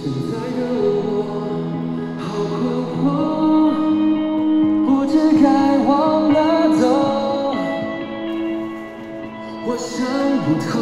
现在的我好困惑，不知该往哪走，我想不透。